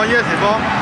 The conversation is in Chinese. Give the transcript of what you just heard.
上液体泵